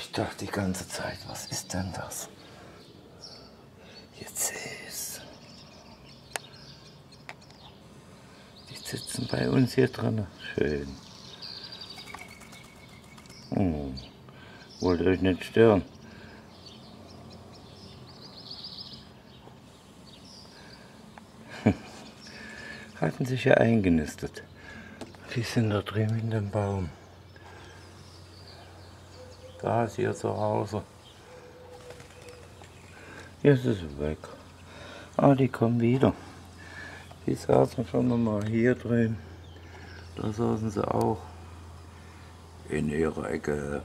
Ich dachte die ganze Zeit, was ist denn das? Jetzt sehe ich's. Die sitzen bei uns hier drin. Schön. Hm. Wollt euch nicht stören. Hatten sich ja eingenistet. Die sind da drüben in dem Baum. Da ist ihr zu Hause. Jetzt ist sie weg. Ah, die kommen wieder. Die saßen schon mal hier drin. Da saßen sie auch in ihrer Ecke.